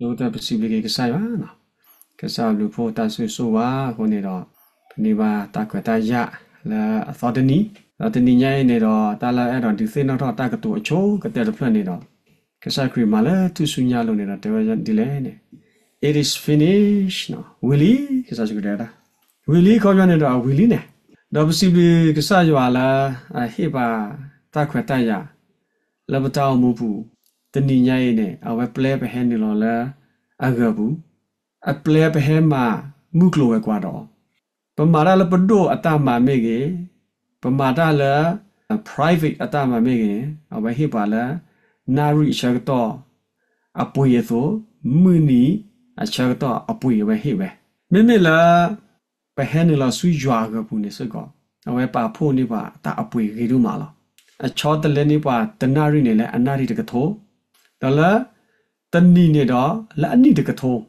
လို့တဲ့ပစီဘလကေကဆိုင်ပါနော်ကစားလူဖို့တဆွေဆိုပါခုနေတော့ဒီပါတခွတရလာသောတနီတနီညိုင်းနေတော့တာလာအဲ့တော့ဒီစိနောက်တော့တကတူအချိုးကတဲ့ဖက်နေတော့ကစားခရီမာလာသူဆုညာလို့နေတော့တေဝဒီလဲနေ it is finished နော်ဝီလီကစားစကြတာဝီလီခေါ်ရနေတော့ဝီလီနေတော့ပစီဘလကစားရွာလာဟေပါတခွတရလဘတောင်းမှုဘူးတ နီညိုင်းနေအဝဲပလဲပဲဟဲနေလို့လာအဂဘူးအပလဲပဲဟဲမှာမုကလိုဝဲကွာတော့ပမာရလပဒိုအတမမေကေပမာတာလ private အတမမေကေအဝဲဟေပါလာနာရီချက်တော့အပွေသောမူနီအချက်တော့အပွေဝဲဟေပဲမိမိလာပဲဟဲနေလာဆွေးကြွားကပူနေစကောအဝဲပါဖို့နေပါတာအပွေရေတို့မှာလားအချောတလည်းနေပါတနာရီနေလဲအနာရီတကထိုး ဒါလာတနီနေတော့လက်အနိတကထိုး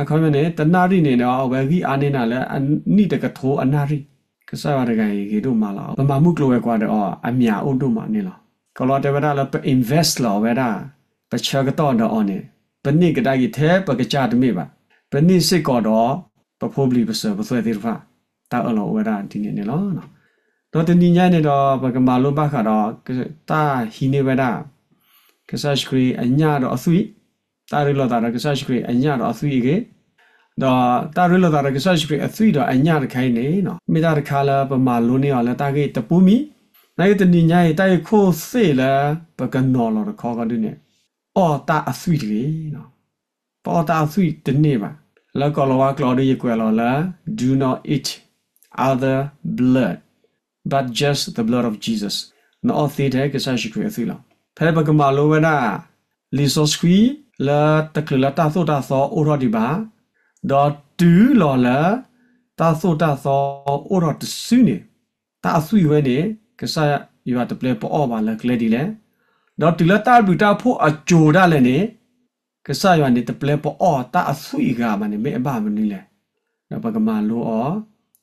အခါမနေတနာရီနေတော့ဝဲကြီးအာနေနာလဲအနိတကထိုးအနာရီကစားရတဲ့ရေတို့မှာလားဗမာမှုကလိုဝဲကွာတော့အမြာအုတ်တို့မှာနေလားကလောတေဝဒါလပ invest လောဝဲဒါပချာကတော့တော့နေပနိကဒါကြီးသေးပကကြတမိပါပနိစစ်ကတော့ပဖိုးဘလီပစပဆွဲသေးဖာတာအလောဝဲဒါဒီနေနေလောနော်တော့တနိညာနေတော့ပကမာလုံးပါခါတော့တာဟီနေဝဲဒါ ကဆာရှ်ခရီအညာတော့အသွီတာရီလောတာကဆာရှ်ခရီအညာတော့အသွီကေတော့တာရီလောတာကဆာရှ်ခရီအသွီတော့အညာတခိုင်းနေနော်မိသားတခါလာပမာလုံးနေရလဲတာကေတပူမီနိုင်တနိညာတိုင်ခိုစေလာပကနော်လောခေါ်ကဒုနေအော်တာအသွီလေနော်ပေါ်တာအသွီတနေပါလောကလောဝကလော်ဒီကွယ်လောလာ do not eat other blood but just the blood of Jesus နော်သေးတဲ့ကစားရှိခွေအသွီလော ဖဲပကမာလိုဝနာလီဆိုစကွီလာတကလတာဆိုတာသောအိုရဒီဘာဒေါ်တူလော်လာတာဆိုတာသောအိုရတဆူနေတာအသွီဝဲနေကစားယူရတပလေပေါ်ပါလကလေဒီလေတော့တူလတာဘူတာဖို့အကြိုဒါလည်းနေကစားယူနေတပလေပေါ်တာအသွီကမနေမေအဘမနီလေတော့ပကမာလိုအော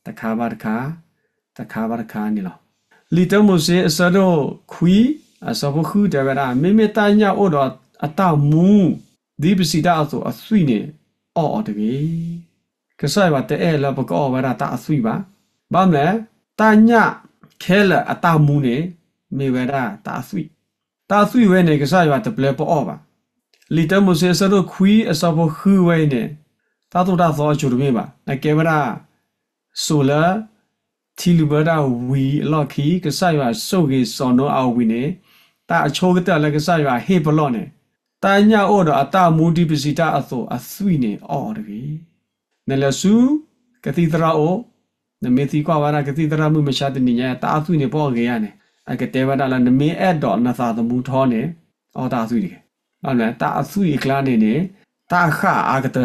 တခါပါတခါတခါပါတခါနေလောလီတမိုစေအစတော့ခွီ အစဘခုတဝရမေမေတညာဩတော်အတမူဒီပစီတာဆိုအဆွိနေအော်အော်တကြီးကဆိုင်ပါတဲ့အဲလဘကောဝရတာအဆွိပါဘာမလဲတညာခဲလအတမူနေမေဝရတာအဆွိတာဆွိဝဲနေကဆိုင်ပါတပလေပေါ်ပါလီတမစေစရခွီအစဘခုဝဲနေတာတို့တာသောချူရမေပါအကေဝရဆိုလာတီလူဘဒါဝီလော်ခီကဆိုင်ပါစုတ်ကြီးစော်နောအဝီနေ တာအချိုးကတလည်းကစားရဟေဘလော့နဲ့တာညာအော်တော့အတမူဒီပစီတာအသောအသွိနေအော်တကြီးနလဆုကတိတရာအိုနမေတိကွာဝရကတိတရာမှုမရှာတဲ့ညတာအသွိနေပေါ်ကြရနေအကတေဝဒါလနမေအဲ့တော့နသာသမူထောနေအော်တာအသွိတယ်ဟုတ်လားတာအသွိကလာနေနေတာခအာကတ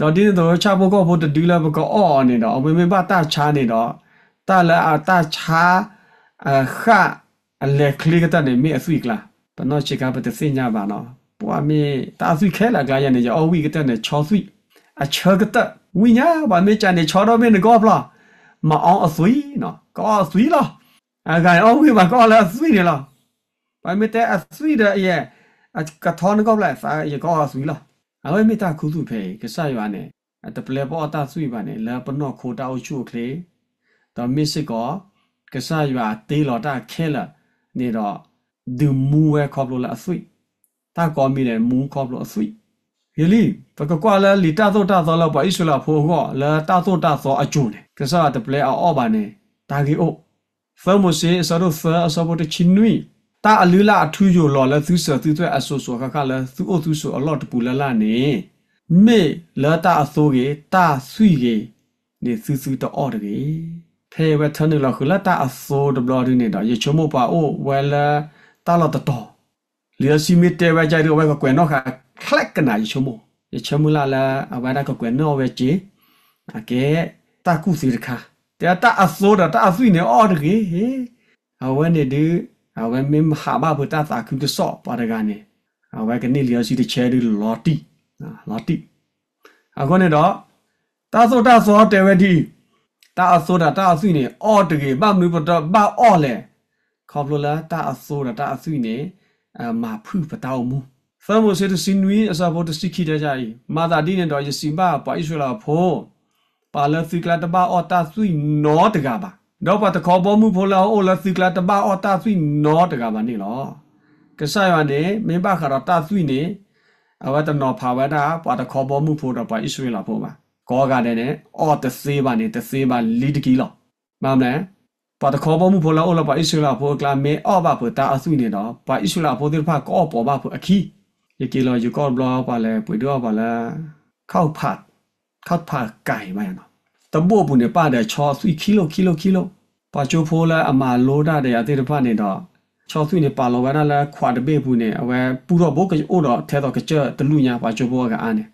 တော့ဒီတော့ချဘောကောဖို့တူလာဘကောအော်နေတော့ဝေမေဘတာချာနေတော့တာလာအတာချာအခ အလေကလိကတနေမေအဆွိကလာပနောချေကပတစိညာပါနော်ပွာမေတာဆွိခဲလာကရနေကြအဝိကတနေချောဆွိအချောကတဝိညာဘာမေချာနေချောတော့မေကောဖလာမအောင်အဆွိနော်ကောဆွိလားအကအဝိမကောလာဆွိနေလားဘာမေတဲ့အဆွိတဲ့ရဲ့အကထောနကောလာစာရကောဆွိလားအဝိမေတာခုစုဖေကဆရွာနေတပလေပေါ်တာဆွိပါနေလာပနောခိုတာအချုကလေတော့မစ်စစ်ကောကဆရွာတေးလော်တာခဲလာ နေတော့ဒီမူဝဲခေါပလို့လာအဆွိတာကောမီလေမူခေါပလို့အဆွိယလီပကကွာလာလီတာတော့တာတော့လောက်ပါဣဆလာဖိုဟောလာတာတော့တာသောအကျုံနေကစားတပလေအော့ပါနေတာဂီအိုဖမစေစရဖအစဘတ်ချင်းနွီတာအလူလာအထူးယိုလော်လဲသူစသူတွေအဆိုဆိုခခလဲသူအိုသူဆိုအလော့တပူလလာနေမေလာတာအစိုးကြီးတာဆွီကြီးနေစူးစူးတော့အော်တကြီး ဖေဝထန်နလခလာတာအဆိုဒဘလရင်းနေတာရေချမောပါအိုဝဲလာတာလတတော်လီစီမီတေဝကြိုင်ရဝဲကကွယ်နော်ခခလက်ကနာရေချမောရေချမလာလာအဝါဒကကွယ်နော်ဝဲကြီးအကဲတာကုစီတခါတဲတာအဆိုတာအဆွိနေအော်တကြီးဟေအဝဲနေဒီအဝဲမင်းဟာဘာဘတာတာကုတဆော့ပါရကနေအဝဲကနေလီစီတချဲဒီလော်တီလော်တီအခုနေတော့တာဆိုတာဆောတဲဝဲဒီ တာအစိုးတာတာအဆွိနေအော်တကေဘာမနုပတဘာအော်လေခေါပလိုလာတာအစိုးတာတာအဆွိနေအမာဖုပတောက်မူသမိုစေတစင်နွီအစာဖို့တစိခိတဲ့ကြည်မာသာဒီနေတော့ယစီဘာပါဣဆွလာဖို့ပါလသီကလာတဘာအော်တာဆွီနောတကပါတော့ပါတခေါ်ပေါ်မှုဖို့လာအိုလသီကလာတဘာအော်တာဆွီနောတကပါနေလောကဆာယနေမင်းပါခါတော့တာဆွီနေအဝတ်တော်ဖာဝဒပါတခေါ်ပေါ်မှုဖို့တော့ပါဣဆွလာဖို့ပါ ကောကတဲ့နဲ့အော်တစေးပါနေတစေးပါလီတကီလောမမလဲပါတခေါ်ပေါ်မှုဖော်လာအော်လာပါဣရှလာဖော်ကလာမေအော်ပါဖော်တာအဆုနေတော့ပါဣရှလာဖော်တဲ့ဖာကောပေါ်ပါဖော်အခီယကီလောယူကောဘလောပါလဲပွေတော့ပါလဲခောက်ဖတ်ခောက်ဖတ်ไก่မယနော်တဘို့ဘူးနေပါတဲ့ချောဆွီကီလိုကီလိုကီလိုပါချိုဖိုးလာအမာလိုဒတဲ့အသေးတဖတ်နေတော့ချောဆွီနေပါလောဝနာလာခွာတပိဘူးနေအဝဲပူတော့ဘိုးကအိုတော့ထဲတော့ကကြတလူညာပါချိုဖိုးကအာနေ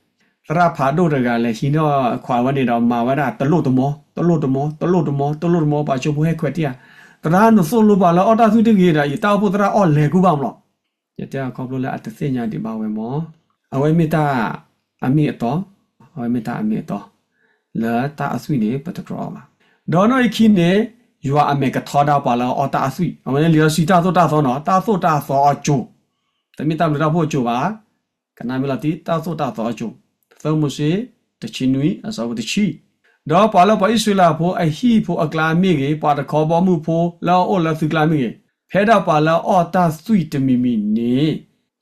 တရဖာတို့တကလည်းရှိတော့ခွာဝနေတော့မာဝဒတလို့တမောတလို့တမောတလို့တမောတလို့တမောပါချုပ်ဖို့ဟဲ့ခွက်တရားတရာနုစုလို့ပါလားအော်တာစုတိကြီးတာရတောက်ဖို့တရာအော်လေကူပါမလို့ရတဲ့ကောပလို့လည်းအတသိညာဒီပါဝဲမောအဝဲမိတာအမိအတော်အဝဲမိတာအမိအတော်လာတာအဆွေနေပတတော်မှာဒေါ်နိုခိနေယူအမေကထောတာပါလားအော်တာအဆွေအမလေးလျောစီတာဆိုတာသောနော်တာဆိုတာသောအချိုတမိတာမလို့တော့ဖို့ချိုပါကနာမလာတီတာဆိုတာသောအချို သုံးမရှိတချီနွီအစောတချီတော့ပါလပဣဆွေလာဖို့အဟိဖို့အကလာမိကေပါတခေါ်ပေါ်မှုဖို့လောအိုလသုကလာမိကေဖဲတော့ပါလာအော်တာဆွီတမီမီနေ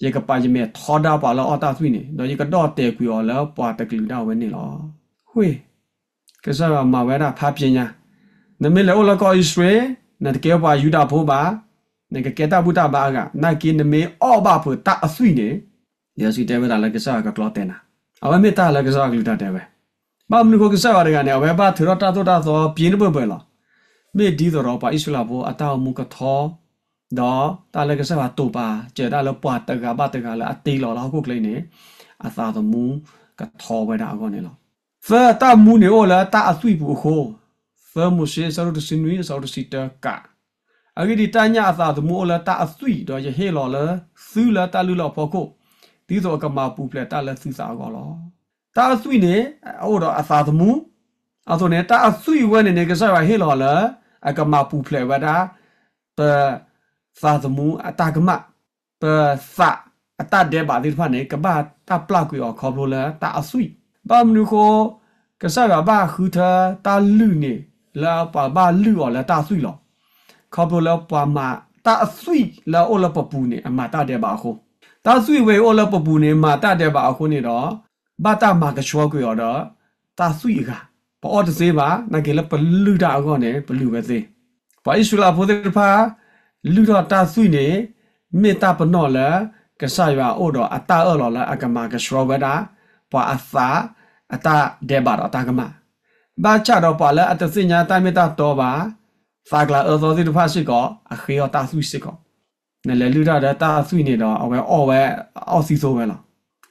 ရေကပါယမေထောဒါပါလာအော်တာဆွီနေတော့ရေကတော့တဲကွေော်လာပွာတကလူတော့ဝဲနေလောဟွေကစားမှာဝဲတာဖာပညာနမေလောလကောဣစရေနတကေပါယူတာဖို့ပါနကကေတာဘူတာဘာကနာကီနမေအော်ဘာဖို့တာအဆွီနေရစီတဲဝဲတာလည်းကစားကကလောတဲနာ အဝဲမေတာလည်းကစားကလူတာတဲဝဲဘာမနကိုကစားရတဲ့ကနေအဝဲပါထရတာတော့တာဆိုပြင်းပွဲပွဲလားမေဒီတော့ပါဣစလာဘောအတောမူကထောတော့တာလည်းကစားပါတူပါကျေတာလည်းပွားတကဘာတကလည်းအတေးလော်လောက်ခုကလေးနေအသာသမူကထောဝဲတာကောနေလောဖာတာမူနေဩလာတာအဆွိဘူးခိုဖာမူရှေဆရဒစင်ဝီဆရဒစီတကအဂိဒီတညာအသာသမူဩလာတာအဆွိတော့ရဟေလော်လာသူလာတာလူလော်ဖို့ကို ဒီဆိုကမာပူပလက်တာလည်းသူစာကောလောတာအဆွိနေဩတော့အသာသမူအဆိုနေတာအဆွိဝဲနေနေကစားရဟေလော်လာအကမာပူပလက်ဝဒါပသာသမူအတကမပသအတတဲ့ပါဒီဖာနေကဘာတပလကွေော်ခေါပလိုလာတာအဆွိဘာမနုကိုကဆရာဘာခူတာတာလူနေလာပါဘာလူော်လာတာဆွိလောခေါပလိုလာပါမတာအဆွိလာအိုလပပူနေအမတာတဲ့ပါခု တာဆွိဝေအိုလပပူနေမာတာတဲ့ပါခုနေတော့ဘာတာမာကချောကွေော်တော့တာဆွိကပေါ်တစေးပါနကေလပလူတာကောနေဘလူပဲစေဘာဣစုလာဖိုတဲ့ဖာလူတော့တာဆွိနေမေတ္တာပနောလာကဆာယအိုတော့အတာအော်လောလာအကမာကရှရောဝဒါပွာအသာအတာဒေဘာတော့တာကမဘာချတော့ပွာလာအတစညာတိုင်မေတ္တာတော့ပါသာကလာအော်သောစီတဖာရှိကောအခေောတာဆွိရှိကော နယ်လေလူတော့တာဆွိနေတော့အဝဲအော်ဝဲအော်စီဆိုပဲလား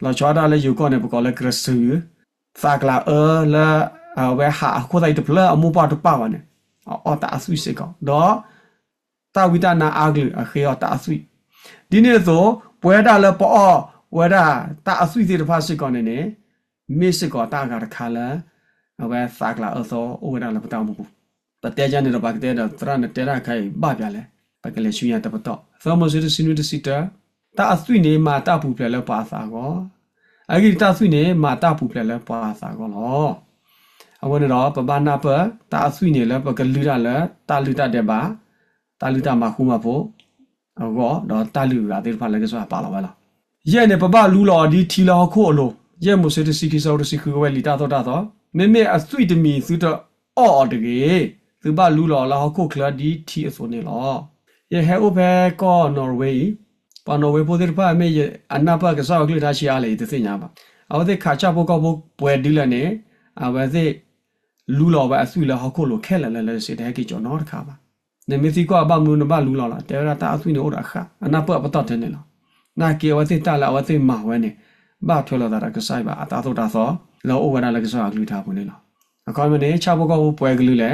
လောချောတာလေယူကောနေပကောလေကရဆူသာကလာအော်လာအဝဲဟာခိုးတိုင်းတပလအမှုပါတပါဝနဲ့အော်တာဆွိရှိကောတော့တာဝိတနာအာဂလအခေယတာအဆွိဒီနေ့ဆိုပွဲတာလပေါ်ဝရတာအဆွိစီတဖာရှိကောနေနေမေရှိကောတာကတခါလာအဝဲစာကလာအစောဝရလပတောင်းမှုပတဲကြနေတော့ဘာကတဲ့တော့တရနဲ့တဲရခိုင်ဘပြလဲပ ကလေးရှူရတပတော့သောမစီစင်းဝဒစီတာတာအဆွိနေမာတာပူပြလဲပါစာကောအဂိတာဆွိနေမာတာပူပြလဲပါစာကောလောအဝဲတော့ပပနာပတာအဆွိနေလဲပကလူရလဲတာလူတတဲ့ပါတာလူတာမှာခုမှာဖို့အောတော့တာလူရာတေဖာလည်းကစားပါလာပါလားရဲ့နေပပလူလော်ဒီထီလော်ခို့လို့ရဲ့မစတစီကီဆောရစီကူဝဲလီတာတော့တာတော့မေမေအဆွိတမီသူတော့အော်တကေသူပလူလော်လာခို့ကလာဒီထီအစိုးနေလော ရဲ့ဟဲအိုဘဲကောနော်ဝေးပနော်ဝေပိုဒီဖာမေရဲ့အနာပါကစားကလေးထားရှိရလေတဲ့ညာပါအော်တဲ့ခါချဖို့ကောဖို့ပွဲဒီလနဲ့အဝဲတဲ့လူလော်ပဲအဆွိလော်ခို့လို့ခဲလဲလဲလဲစေတဲ့ကေကျော်နော်တခါပါနေမစီကောအပမနဘလူလာလာတေရတာအဆွိနေဩရခအနာပပတတဲ့နေလားနာကေဝသိတလာဝသိမဝဲနေဘာထွလာတာကဆိုင်ပါအတာတော့တာသောလောဩဝနာလကစားကလူထားပုံနေလားအကောမနေချဘကောပွဲကလူလေ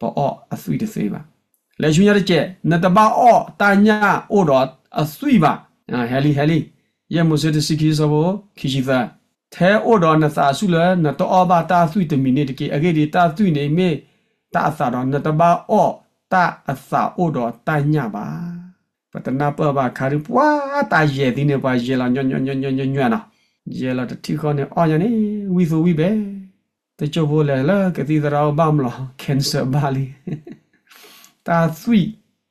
ပေါ်အဆွိတစေးပါ လေရှင်ရတဲ့ကျက်နတဘာအောတညာဩတော်အဆွိပါဟဲလီဟဲလီယေမုစတစီကီဆိုဘောခီရှိသာထဲဩတော်နသာဆုလနတောဘာတာဆွိတမီနေတကေအကေဒီတာဆွိနေမေတာအသာတော်နတဘာအောတာအစာအိုတော်တညပါပပတနာပဘာခါရပွာတာရဲ့ဒီနေပါရေလာညွညွညွညွညွညွနော်ရေလာတတိခေါနေအော်ညာနေဝီဆိုဝီပဲတချို့ဘလဲလာကတိဒရာဘာမလားကန်ဆာဘာလီ တာဆွီ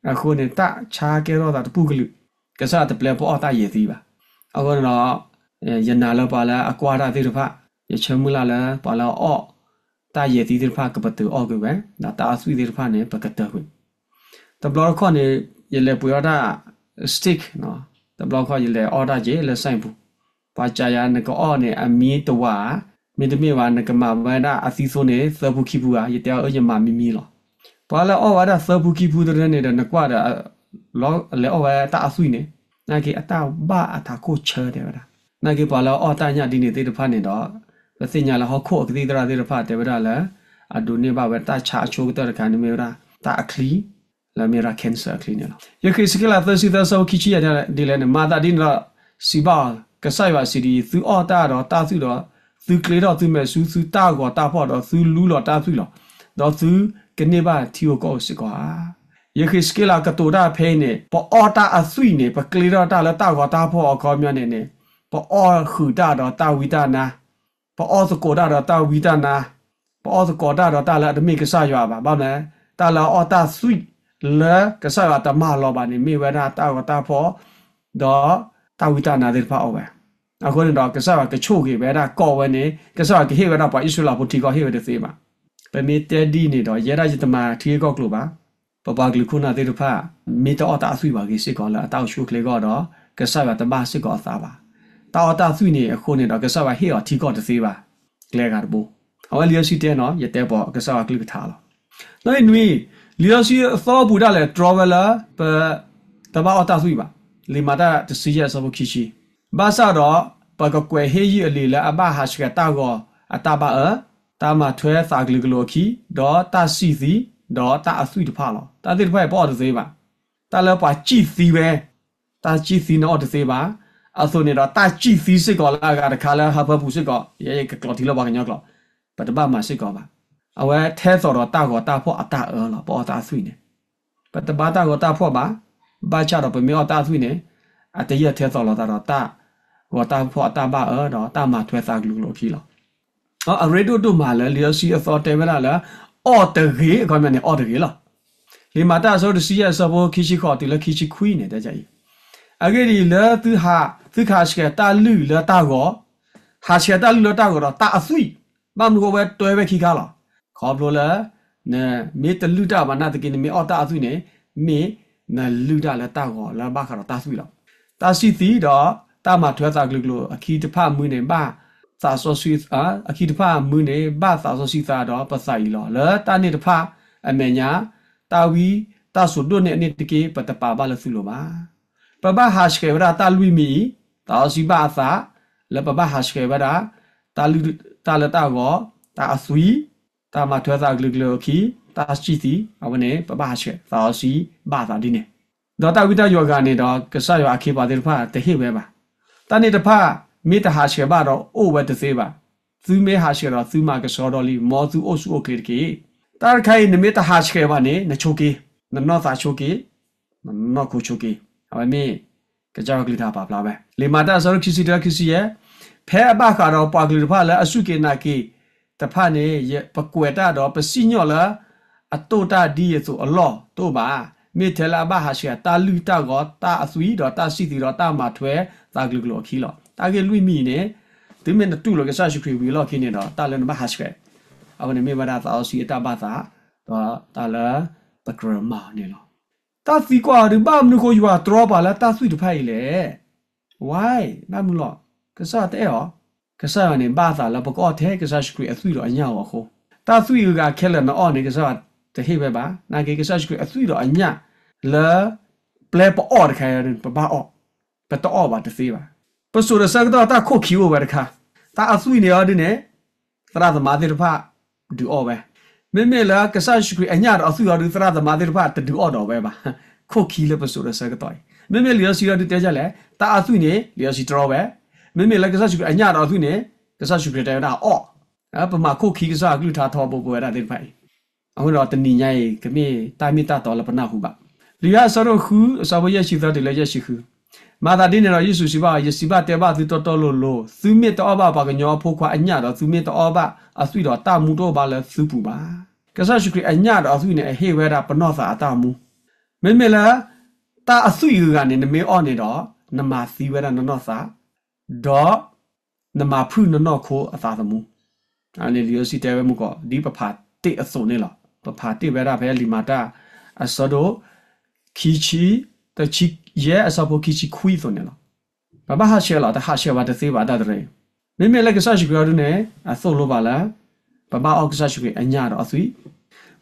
အခုနေတာချာကဲတော့တာတပုကလူကစားတပလက်ပေါ်တာရဲ့သီးပါအခုတော့ယနာလပါလာအကွာတာတိတဖရချမူလာလာပါလာအော့တာရဲ့သီးတိတဖကပတူအော့ကပဲဒါတာဆွီတိတဖနဲ့ပကတခွတဘလခေါနေရလေပူရတာ stick နော်တဘလခေါရလေ order ကြီးလေဆိုင်ဘူးပါချာယာနကောအော့နေအမီတဝါမေတမေဝါနကမဝဒအစီဆိုနေသဘုခိဘူးอ่ะရတဲ့အညမမီမီလော ပါလာအော်ဝါဒသဘုခိဘူးတဲ့နေတဲ့နကွာတာလောလေအော်ဝါတာအဆွီနေနာကေအတာဘာအတာကိုချဲတယ်ဗလားနာကေပါလာအော်တာညဒီနေတေတဖာနေတော့ပစညာလာဟောခိုအကတိတရာတေတဖာတေဗရာလာအဒုနေဘဝတာချာချိုကတရကန်မေရာတာအခလီလာမေရာကင်ဆာအခလီနေလောယခိစကလာသစီသဆောခိချီရတဲ့ဒီလဲမာတာဒီနစီဘာကဆိုင်ဝါစီဒီသူအော်တာတော့တာစုတော့သူကလေးတော့သူမဲ့ဆူဆူတာကောတာဖော့တော့သူလူးတော့တာဆူလောတော့သူ ကနေပါတီယိုကောစကွာယခိစကလာကတိုဒါဖဲနေပေါ်အော်တာအဆွိနေပကလေးတော့တာလည်းတာကောတာဖော့အကောမြနေနေပေါ်အော်ခူတာတော့တာဝီတာနာပေါ်အော်စကိုတာတော့တာဝီတာနာပေါ်အော်စကိုတာတော့တာလည်းအမိကဆရွာပါဗာမဲတာလာအော်တာဆွိလဲကဆရွာတမလောပါနေမိဝဒတာကောတာဖော့တော့တာဝီတာနာတဲ့ဖော့အောပဲအခုတော့ကစားကချို့ကေပဲဒါကော်ဝနေကစားကဟေဝဒါပါဣဆုလာဘူတီကောဟေဝတဲ့သေးပါ ပမေတဲဒီနေတော့ရဲရရတမထီကောကလိုပါပပကလခုနာတဲ့ဖာမေတောအတာအဆွေပါကေစစ်ကောလာအတောက်ရှုကလေးကောတော့ကစားကတမစစ်ကောသားပါတောအတာဆွေနေအခုနေတော့ကစားကဟေောထီကောတဲ့သေးပါကလဲကတဘူအဝလျစီတဲနော်ရတဲ့ပေါ်ကစားကလစ်ထားလောနိုင်နွေလျစီသောဘူဒါလေ traveler ပတဘာအတာဆွေပါလီမာတာတစီရဆဘခိရှိဘာသာတော့ပကကွယ်ဟေးကြီးအလီလာအဘဟာရှကတာကောအတာဘာအ တာမထွဲစာကလကလိုခီဒေါ်တာစီစီဒေါ်တာအဆွိတဖာလောတာတိတဖာပေါ်တဲ့သေးပါတာလပါကြည့်စီပဲတာကြည့်စီနော်တဲ့သေးပါအဆိုနေတော့တာကြည့်စီစစ်ကောလာကတခါလာဟာဘပူစစ်ကောရဲရဲကကလော်တီလောပါကညောကလောပတဘာမစစ်ကောပါအဝဲထဲစော်တော့တာကောတာဖို့အတာအောလောပေါ်တာဆွိနေပတဘာတာကောတာဖို့ပါဘာချတော့ပမေောတာဆွိနေအတရထဲစော်လောတာတော့တာဝတာဖောတာဘာအော်တော့တာမထွဲစားကလူလို့ခီလော အော်အရေဒိုတို့မှာလဲလျောစီအသောတဲမလားလားအော်တရေအကောင်မြန်နေအော်တရေလားလီမာတာဆိုဒစီရဆဘောခီချီခေါ်တီလခီချီခွီနေတဲ့ကြကြီးအကေဒီလဲသူဟာသူခါရှကတာလူလဲတာကောဟာရှကတာလူလဲတာကောတော့တာအဆွီမမကိုပဲတွဲပဲခီခါလားခေါ်ဘလို့လဲနဲမေတလူတာဘာနာတကိနေမေအော်တာအဆွီနေမေနလူတာလဲတာကောလာဘခါတော့တာဆွီလားတာစီတီတော့တာမထွဲတာကလူကလူအခီတဖမွေးနေပါ သာဆောစီအာအခီတဖမွေးနေပါသာဆောစီသာတော့ပဆိုင်လောလတာနေတဖအမေညာတာဝီတာဆုဒုနေနေတကေပတပါပါလစုလိုပါပပဟာရှကေဝရတာလူမီတာစီပါသာလပပဟာရှကေဝရတာလူတာလတာကိုတာအဆွီတာမထွဲတာကလူကလူခီတာစီတီအဝနေပပဟာရှကေသာစီဘာသာဒီနေဒေါတာဝိတယောဂာနေတော့ကဆယောအခေပါတေဖာတဟိပဲပါတနေ့တဖ မေတ္တဟာရှေဘာတော့အိုဝတ်တသေးပါသူမေဟာရှေတော့သူမကစောတော်လီမောသူအိုစုအိုကေကေတာခိုင်နမေတ္တဟာရှေဘာနေနချိုကေနနောသာချိုကေနနောကိုချိုကေအမေကကြောက်ကလေးတာပါဖလားပဲလေမာတာဆောရခီစီတခီစီရဲ့ဖဲအပခါတော့ပွာကလေးတဖလဲအစုကေနာကေတဖနေရပကွယ်တာတော့ပစီညော့လာအတုတာဒီရဆိုအလောတို့ပါမေထလာဘဟာရှေတာလူတာကောတာအဆွီတော့တာစီတီတော့တာမထွဲတာဂလူဂလိုခီလော တာကေလွိမီနေဒီမင်တူလောကဆာရှိခရီဝီလောခင်းနေတော့တာလည်းမဟာရှေအဝနေမေဘာသာသာစီအတဘာသာတော့တာလာပကရမာနေလောတာစီကွာဒီဘာမနကိုယူပါထရောပါလားတာဆွီတဖိုင်လေ why မမလောကစားတဲ့ရောကစားနေဘာသာလာပကောတဲ့ကစားရှိခရီအဆွီတော့အညာဝခိုတာဆွီကခဲလနော်အော်နေကစားတဟိပဲပါနာကေကစားရှိခရီအဆွီတော့အညာလာပလေပအော်တခိုင်ရပဘာအော်ပတောပါတသေးပါ ပစုရစကတော့တာခုခီဝပဲတခါတာအဆွေနေရတဲ့နဲ့သရသမာတိရဖဒူအောပဲမေမေလာကဆာရှိခရီအညာတော့အဆွေရတဲ့သရသမာတိရဖတဒူအောတော့ပဲပါခုခီလေပစုရစကတော့မေမေလျောစီရတဲ့တဲကြလဲတာအဆွေနေလျောစီတော်ပဲမေမေလာကဆာရှိခရီအညာတော့အဆွေနေကဆာရှိခရီတဲတာအော့အပမာခုခီကဆာကလူထားတော်ပုဂ္ဂိုလ်ရတဲ့ဖိုင်အခုတော့တဏိညာရေကမေတာမိတာတော်လပနာဟုပါလူရဆောတော့ခုအစဘရရှိသောတယ်လည်းရရှိခု မာသာဒီနေတော့ယေရှုရှိပါယေစီပါတေပါသူတော်တော်လို့လို့သူမြတ်တော့ဘာပါကညောဖို့ခွာအညတော့သူမြတ်တော့ဘာအဆွေတော့တာမှုတော့ဘာလဲသူပူပါကဆရှိခရအညတော့အဆွေနဲ့အဟေဝဲတာပနောသာအတာမှုမေမေလာတာအဆွေကနေနမေအော်နေတော့နမသီဝဲတာနောသာဒေါ်နမဖုနနောခိုအသာသမှုအနေလျောစီတဲဝဲမှုကဒီပဖာတိအစုံနေလားပဖာတိဝဲတာဘဲလီမာတာအစဒိုခီချီ တချီရဲအစဖို့ခီချီခွီဆိုနေလားဘာဘာဟာရှဲလာတဟာရှဲဝါတသေးပါတတ်တယ်မိမိလက်ကစားရှိကြောင်းနဲ့အစုံလို့ပါလားဘာဘာအောက်ကစားရှိကအညာတော့အသွီ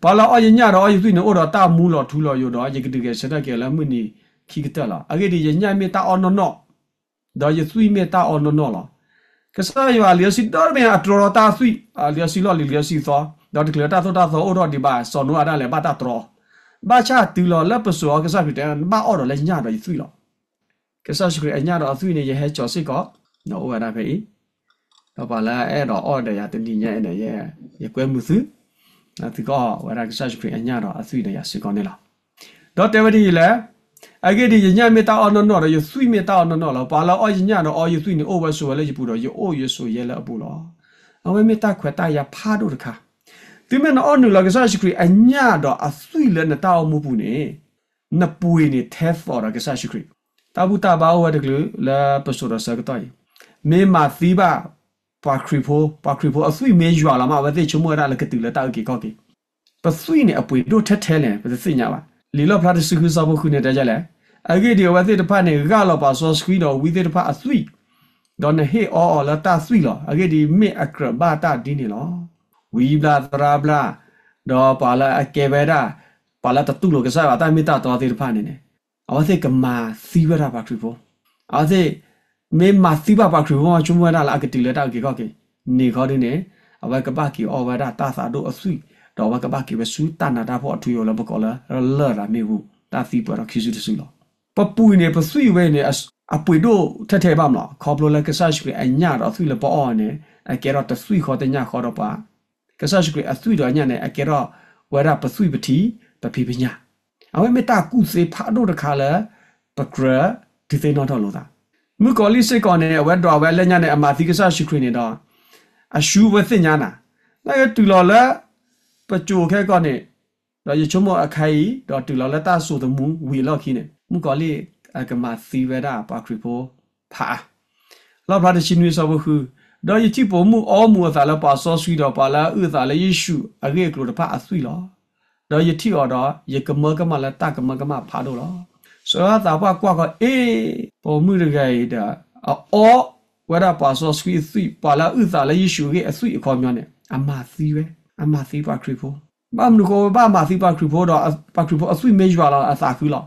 ဘာလာအညတော့အယူသွီနော်တော့တာမူလို့ထူလို့ရတော့ယကတိကစတဲ့ကလည်းမနီခီကတက်လာအကေဒီညမေတာအော်နော်နော်တော့ယသွီမေတာအော်နော်နော်လားကစားရလျစီတော်မအထရတာသွီလျစီလော်လျစီသောတော့ဒီကလတာသောတာသောအော်တော့ဒီပါစောနွားရလည်းဘာတာတော် ဘာချတူလောလက်ပစောကစားဖြစ်တယ်ဘာအော်တော့လည်းညတော့သွီလောကစားရှိကအညတော့အသွီနေရဟဲချော်စစ်ကောနော်ဝရဖေးတော့ပါလာအဲ့တော့အော်တယ်ရတတိညဲ့နဲ့ရဲ့ရကွဲမှုစုအဲ့ဒီကောဝရကစားရှိကအညတော့အသွီနေရစစ်ကောနေလားတော့တေဝဒီလေအကေဒီညမေတာအော်နော်နော်ရသွီမေတာအော်နော်နော်လောပါလာအော်ညတော့အော်ရသွီနေအိုဝဲဆိုလဲရပူတော့ရအိုရဆိုရဲလဲအပူလောအဝဲမေတာခွဲတာရဖားတော့တခါ ဒီမနအော်နူလကစားရှိကအညတော့အသွီလဲနတာအော်မှုပူနေနပွေနေသဲဖော်ရကစားရှိတာဘူးတာဘာဝဲတကလူလာပဆိုရဆကတိုင်မေမာသီဘာပါခရီဖိုပါခရီဖိုအသွိမေရွာလာမှာဝသိချုံမရလကတူလတောက်ကေကောကေပသွိနေအပွေတို့ထက်ထဲလဲပစညာပါလီလောဖလာတစုခုစားဖို့ခုနေတဲ့ကြလဲအဂေဒီဝသိတဖတ်နေဂါလောပါဆောစခီတော့ဝီသိတဖတ်အသွိတော့နေဟေအော်လာတာသွိလောအဂေဒီမေအကရဘာတာဒီနေလော ဝီဘလာသရာဘလာတော့ပါလာအကေဘရာပါလာတတူလောကစားပါတာမိတာတော်သေးတဖတ်နေနေအဝသိကမာစီဝရပါခရီဖိုအဝသိမေမာစီပါပါခရီဖိုချုံဝရလာကတိလက်တောက်ကေကောကေနေခေါ်နေနေအဝကပကီအော်ဝရတာသာတို့အဆွီတော့ဝကပကီဝဆူတနာတာဖို့အထူရောလဘကောလာလော်ရာမေဘူးတာစီပရခိစုတဆူလောပပူနေပဆွီဝဲနေအပွေတို့ထက်ထဲပါမလားခေါပလိုလကဆာရှိအညာတော့ဆွီလပေါ်အော်နေအကေတော့တဆွီခေါ်တဲ့ညာခေါ်တော့ပါ ကဆာရှိအဆွီတော့ညာနေအကေတော့ဝရပဆွီပတိပပိပညာအဝဲမေတာကုစေဖာတို့တခါလဲပကရဒီသိနော်တော့လို့တာမြကောလီစေကောနေဝဲတော့ဝဲလက်ညာနေအမာသီကဆာရှိခရနေတော့အရှူဝဲသိညာနာလဲတူလော်လဲပကြိုခဲကောနေတော့ရချုံမအခိုင်တော့တူလော်လဲတာဆိုတမူဝီလောက်ခင်းနေမြကောလီအကမာသီဝဲတာပါခရပိုဖာလောဘရတဲ့ရှင်ဝေဆောဘခု တော့ယတိပေါ်မှုအောမှုသာလပါဆောဆွီတော့ပါလာဥသာလေယေရှုအရေကလို့တဖအဆွီလောတော့ယတိအော်တော့ယကမကမလာတကမကမဖာတော့လောဆိုတော့တာပွားကွာကအေးပေါ်မှုရကြရတာအော်ဝရပါဆောဆွီဆွီပါလာဥသာလေယေရှုရဲ့အဆွီအခေါ်မျိုးနဲ့အမသီးပဲအမသီးပါခရီဖိုဘာမလို့ကိုဘာမသီးပါခရီဖိုတော့ပါခရီဖိုအဆွီမေးရွာလာအသာကူလော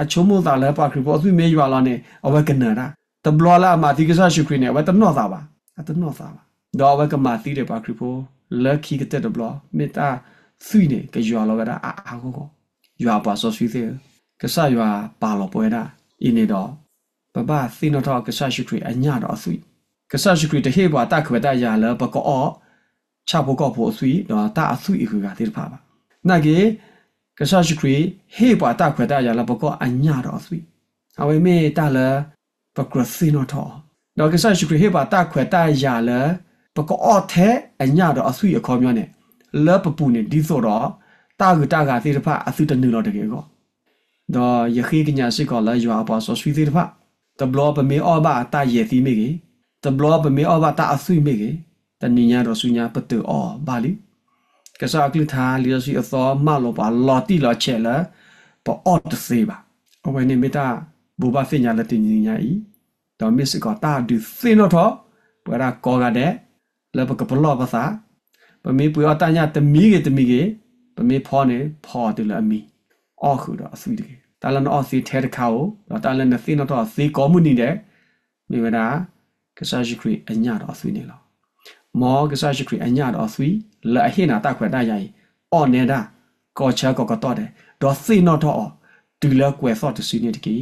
အချုံမို့သာလဲပါခရီပေါ်သူမေးရွာလာနေအဝဲကနရာတဘလလာမာတိကဆာရှုခရနေအဝဲတနော့သာပါ အတနော့သာပါတော့အဝဲကမာတိတဲ့ပါခရီပေါ်လက်ခီကတဲ့တဘလမေတာဆွီနေကရွာလောကတာအာအာကိုကိုရွာပါဆောဆွီသေးကဆာရွာပါလောပွဲတာအင်းနေတော့ဘဘသိနော်တော့ကဆာရှုခရအညာတော့ဆွီကဆာရှုခရတဟေဘာတခွေတရလာပကောချဖို့ကောဖို့ဆွီတော့တာအဆွီအခူကတိဖာပါနာကေကဆာရှိခရီဟေပွာတာခွေတာရလာဘကောအညာတော်ဆွီအဝေမေတာလပကရစီနိုတော် တော့ကဆာရှိခရီဟေပွာတာခွေတာရလာဘကောအော်ထဲအညာတော်အဆွီအခေါ်မျိုးနဲ့လပပူနေဒီဆိုတော့တာကတာကသေတဖအသုတနုလို့တကယ်ကောတော့ယခိကညာရှိကောလာရွာပါဆိုဆွီသေတဖတဘလောပမေအောဘာတာယေသီမေကေတဘလောပမေအောဘာတာအဆွီမေကေတနိညာတော်ဆုညာပတူအောဘာလီကစားကလထာလီစီအသောမလောပါလော်တီလော်ချဲလာပေါ်အော့တစေပါအဝဲနေမတာဘူဘာဖညာလက်တင်ညာဤ တော့မစ်ကတာဒူဖေနိုတော့ပရာကောကတဲ့လဘကပလောပါစာပမေပွေအတညာတမီးကေတမီးကေပမေဖောနေဖောတယ်လအမီအော်ခုတော့အဆွီတကေတာလန်အော်စီထဲတခါကိုတော့တာလန်နဖေနိုတော့စေကောမှုနီတဲ့မိဝဒါကစားရှိခရီအညာတော့အဆွီနေလောမောကစားရှိခရီအညာတော့ဆွီလာဟိနာတခွဲတရိုင်အော်နေတာကောချာကောကတော့တယ်ဒေါ်စိနော်တော့တူလကွယ်ဆော့တစီနေတကီ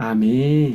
အာမင်